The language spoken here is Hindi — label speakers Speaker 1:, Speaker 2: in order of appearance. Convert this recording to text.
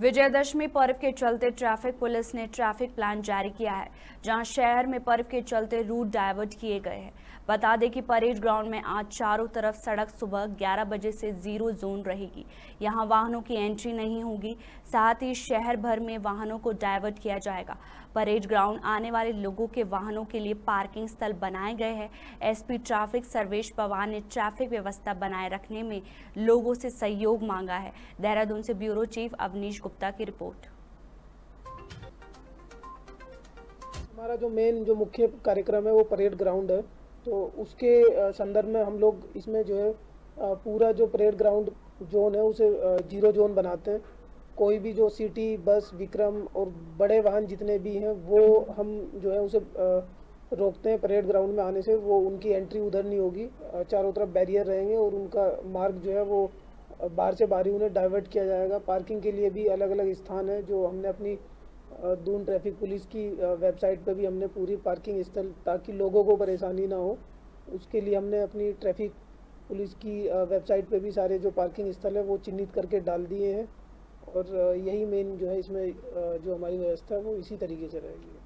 Speaker 1: विजयदशमी पर्व के चलते ट्रैफ़िक पुलिस ने ट्रैफ़िक प्लान जारी किया है, जहाँ शहर में पर्व के चलते रूट डाइवर्ट किए गए हैं। बता दें कि परेड ग्राउंड में आज चारों तरफ़ सड़क सुबह 11 बजे से ज़ीरो जोन रहेगी। यहाँ वाहनों की एंट्री नहीं होगी, साथ ही शहर भर में वाहनों को डाइवर्ट किया जाएगा। परेड ग्राउंड आने वाले लोगों के वाहनों के लिए पार्किंग स्थल बनाए गए हैं। एसपी ट्रैफ़िक सर्वेश पवार ने ट्रैफ़िक व्यवस्था बनाए रखने में लोगों से सहयोग मांगा है। देहरादून से ब्यूरो चीफ अवनीश गुप्ता की रिपोर्ट।
Speaker 2: हमारा जो मेन जो मुख्य कार्यक्रम है, वो परेड ग्राउंड है। तो उसके संदर्भ में हम लोग इसमें जो है पूरा जो परेड ग्राउंड जोन है, उसे ज़ीरो जोन बनाते हैं। कोई भी जो सिटी, बस, विक्रम और बड़े वाहन जितने भी हैं, वो हम जो है, उसे रोकते हैं परेड ग्राउंड में आने से। वो उनकी एंट्री उधर नहीं होगी। चारों तरफ़ बैरियर रहेंगे और उनका मार्ग जो है, वो बाहर से बाहरी उन्हें डाइवर्ट किया जाएगा। पार्किंग के लिए भी अलग अलग स्थान है जो हमने अपनी दून ट्रैफ़िक पुलिस की वेबसाइट पर भी हमने पूरी पार्किंग स्थल ताकि लोगों को परेशानी ना हो। उसके लिए हमने अपनी ट्रैफ़िक पुलिस की वेबसाइट पे भी सारे जो पार्किंग स्थल है वो चिन्हित करके डाल दिए हैं। और यही मेन जो है इसमें जो हमारी व्यवस्था है वो इसी तरीके से रहेगी।